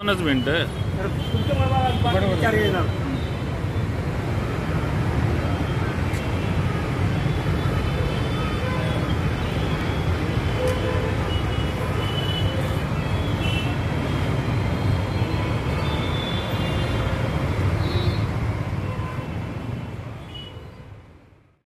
दोनच मिनटं. तर